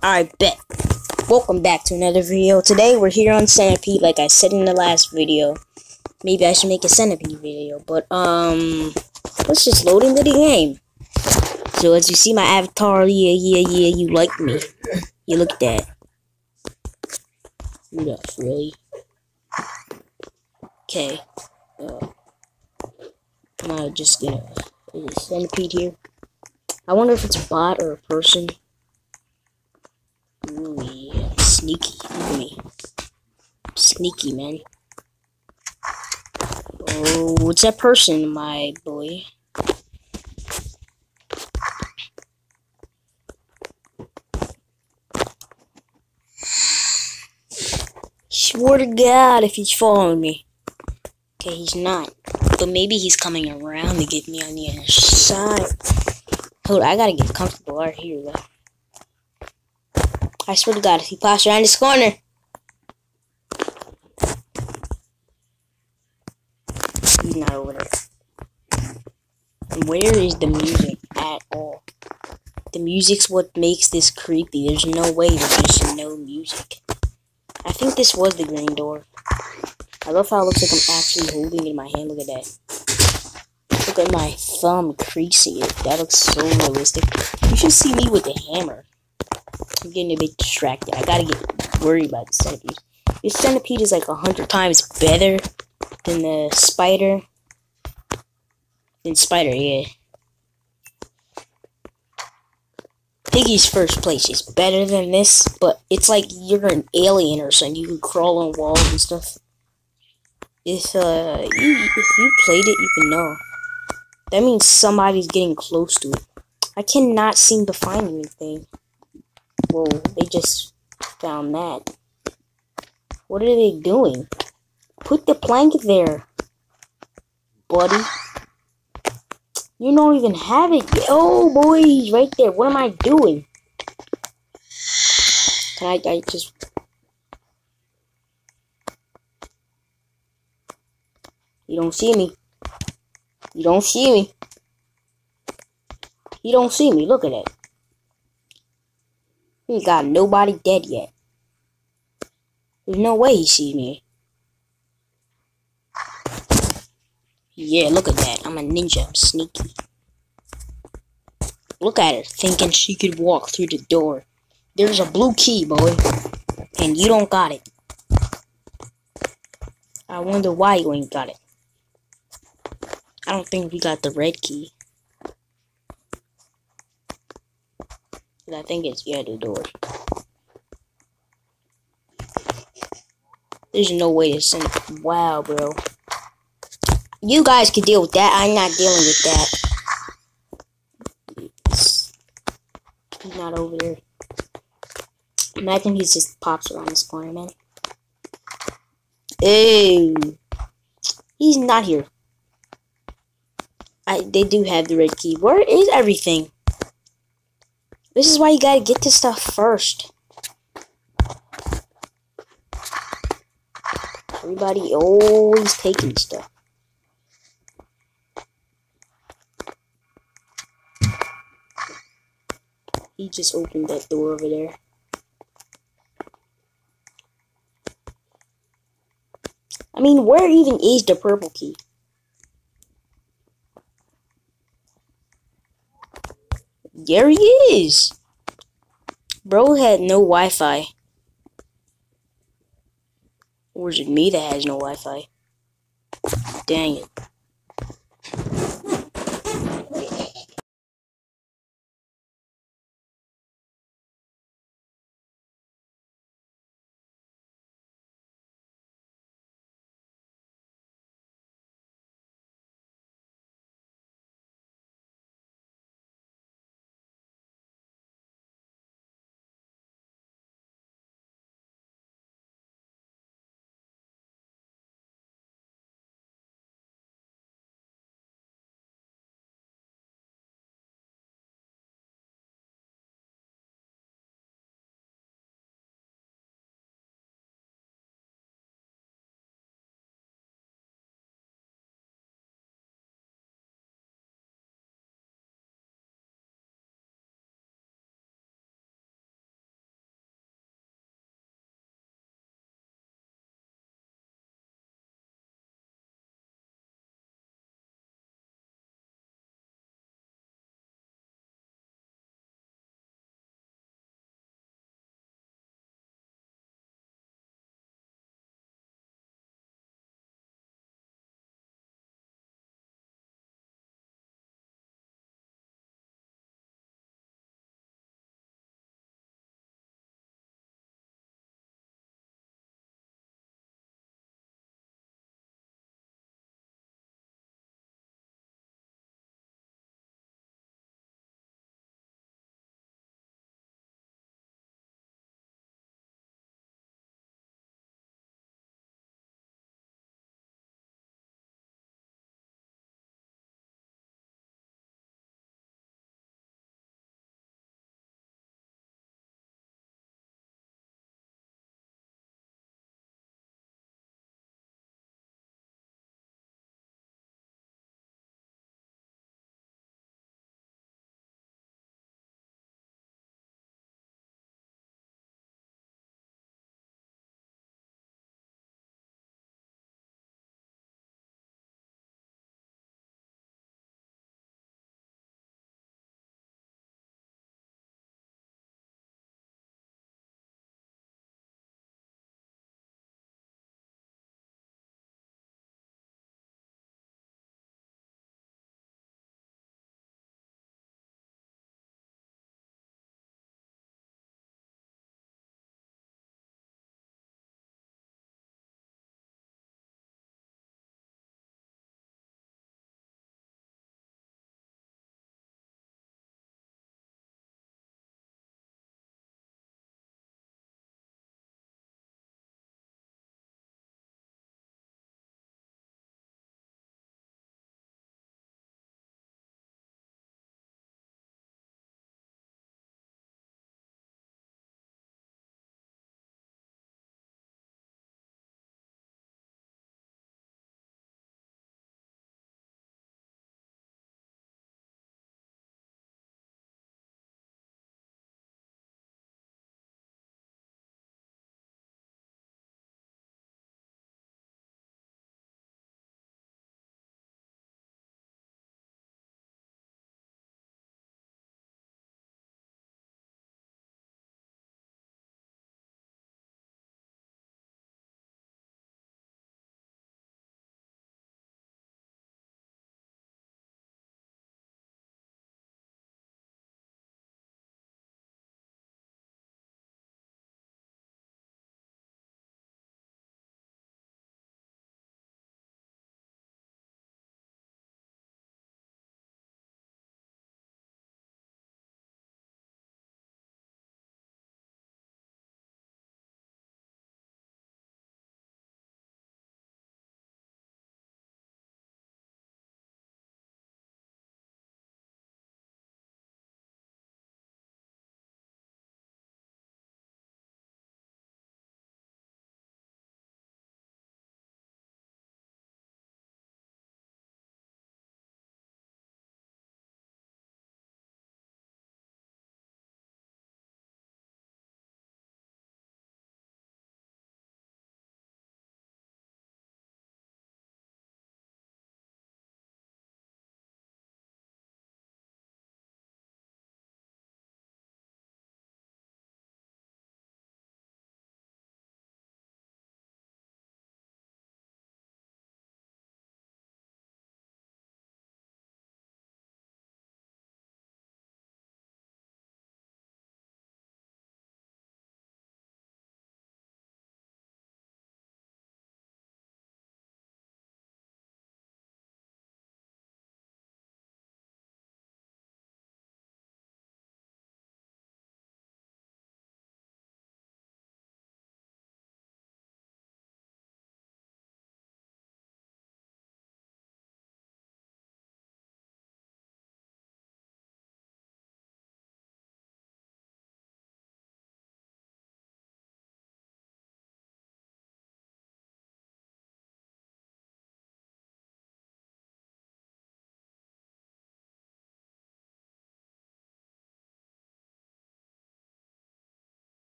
Alright, bet. Welcome back to another video. Today we're here on Centipede, like I said in the last video. Maybe I should make a Centipede video, but um, let's just load into the game. So as you see my avatar, yeah, yeah, yeah, you like me. You look at that. Who else, really? Okay. Uh, I'm just gonna, is Centipede here? I wonder if it's a bot or a person. Ooh, yeah. Sneaky. Look at me. Sneaky, man. Oh, what's that person, my boy? Swear to God if he's following me. Okay, he's not. But maybe he's coming around to get me on the other side. Hold on, I gotta get comfortable right here, though. I swear to God, if he pops around this corner. He's not over there. Where is the music at all? The music's what makes this creepy. There's no way there's just no music. I think this was the green door. I love how it looks like I'm actually holding it in my hand. Look at that. Look at my thumb creasing it. That looks so realistic. You should see me with the hammer. I'm getting a bit distracted. I gotta get worried about the centipede. This centipede is like a hundred times better than the spider. Than spider, yeah. Piggy's first place is better than this, but it's like you're an alien or something. You can crawl on walls and stuff. If uh, you, if you played it, you can know. That means somebody's getting close to it. I cannot seem to find anything. Whoa, they just found that. What are they doing? Put the plank there, buddy. You don't even have it. Oh boy, he's right there. What am I doing? Can I, I just... You don't see me. You don't see me. You don't see me. Look at that. He got nobody dead yet. There's no way he sees me. Yeah, look at that. I'm a ninja. I'm sneaky. Look at her, thinking she could walk through the door. There's a blue key, boy. And you don't got it. I wonder why you ain't got it. I don't think we got the red key. I think it's yeah the door. There's no way to send. Wow, bro. You guys can deal with that. I'm not dealing with that. He's not over there. Imagine he just pops around this corner, man. Hey, he's not here. I they do have the red key. Where is everything? This is why you gotta get this stuff first. Everybody always taking stuff. He just opened that door over there. I mean, where even is the purple key? There he is! Bro had no Wi-Fi. Or is it me that has no Wi-Fi? Dang it.